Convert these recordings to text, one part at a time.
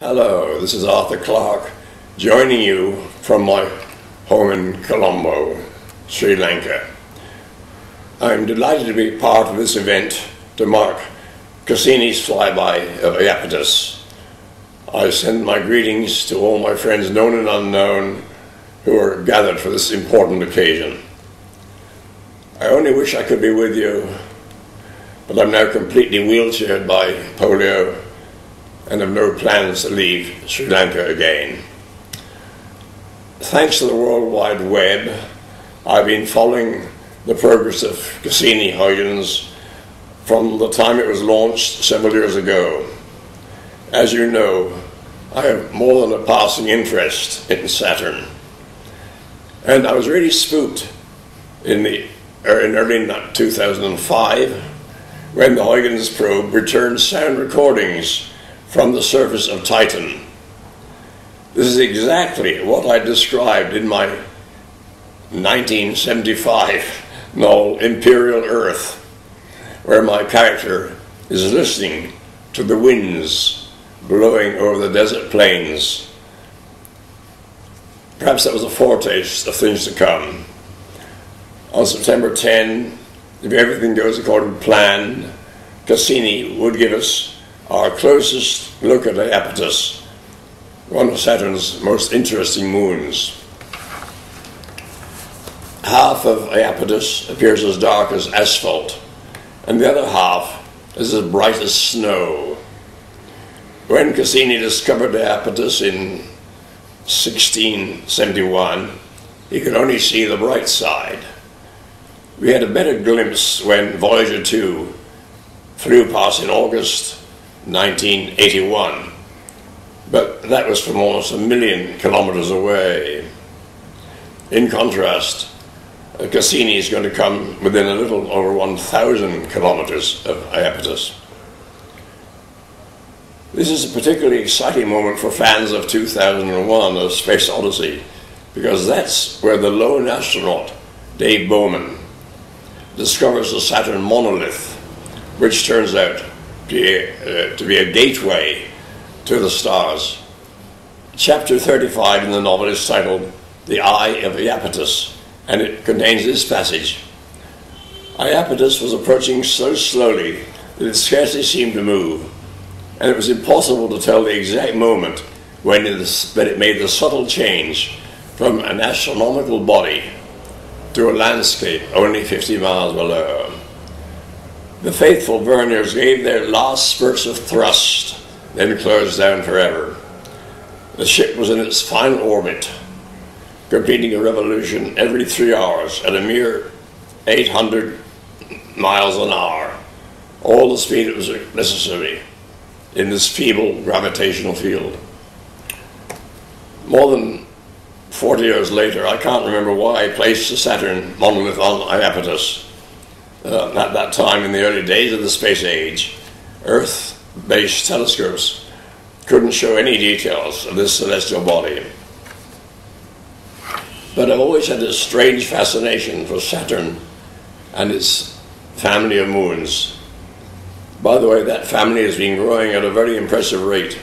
Hello, this is Arthur Clarke joining you from my home in Colombo, Sri Lanka. I'm delighted to be part of this event to mark Cassini's flyby of Iapetus. I send my greetings to all my friends known and unknown who are gathered for this important occasion. I only wish I could be with you, but I'm now completely wheelchaired by polio and have no plans to leave Sri Lanka again. Thanks to the World Wide Web, I've been following the progress of Cassini Huygens from the time it was launched several years ago. As you know, I have more than a passing interest in Saturn. And I was really spooked in, the, uh, in early 2005 when the Huygens probe returned sound recordings from the surface of Titan. This is exactly what I described in my 1975 novel Imperial Earth, where my character is listening to the winds blowing over the desert plains. Perhaps that was a foretaste of things to come. On September 10, if everything goes according to plan, Cassini would give us our closest look at Iapetus, one of Saturn's most interesting moons. Half of Iapetus appears as dark as asphalt, and the other half is as bright as snow. When Cassini discovered Iapetus in 1671, he could only see the bright side. We had a better glimpse when Voyager 2 flew past in August 1981. But that was from almost a million kilometers away. In contrast, Cassini is going to come within a little over 1,000 kilometers of Iapetus. This is a particularly exciting moment for fans of 2001, A Space Odyssey, because that's where the lone astronaut, Dave Bowman, discovers the Saturn monolith, which turns out be, uh, to be a gateway to the stars. Chapter 35 in the novel is titled The Eye of Iapetus, and it contains this passage. Iapetus was approaching so slowly that it scarcely seemed to move, and it was impossible to tell the exact moment when it, when it made the subtle change from an astronomical body to a landscape only 50 miles below. The faithful Verniers gave their last spurts of thrust, then closed down forever. The ship was in its final orbit, completing a revolution every three hours at a mere 800 miles an hour, all the speed it was necessary in this feeble gravitational field. More than 40 years later, I can't remember why I placed the Saturn monolith on Iapetus uh, at that time in the early days of the space age, Earth based telescopes couldn't show any details of this celestial body. But I've always had this strange fascination for Saturn and its family of moons. By the way, that family has been growing at a very impressive rate.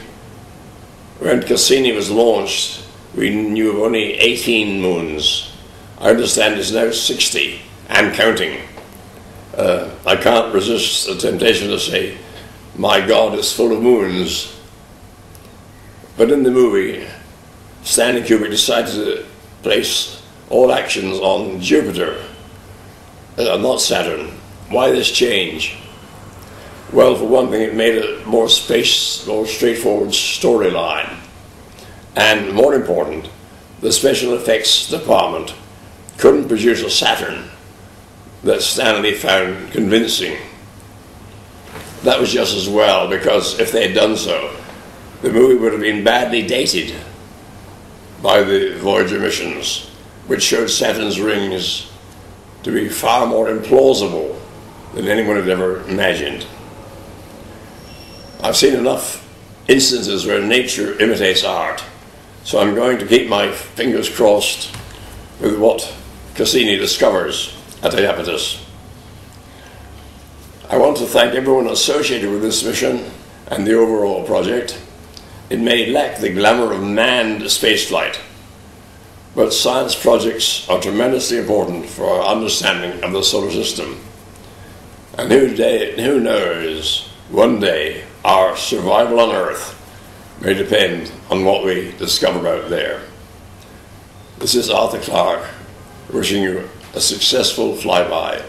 When Cassini was launched, we knew of only 18 moons. I understand it's now 60 and counting uh, I can't resist the temptation to say, my God is full of moons. But in the movie, Stanley Kubrick decided to place all actions on Jupiter, uh, not Saturn. Why this change? Well, for one thing, it made a more space, more straightforward storyline. And more important, the special effects department couldn't produce a Saturn that Stanley found convincing. That was just as well, because if they had done so, the movie would have been badly dated by the Voyager missions, which showed Saturn's rings to be far more implausible than anyone had ever imagined. I've seen enough instances where nature imitates art, so I'm going to keep my fingers crossed with what Cassini discovers at the Iapetus. I want to thank everyone associated with this mission and the overall project, It may lack the glamour of manned spaceflight, but science projects are tremendously important for our understanding of the solar system. And who, day, who knows, one day our survival on Earth may depend on what we discover out there. This is Arthur Clarke wishing you a successful flyby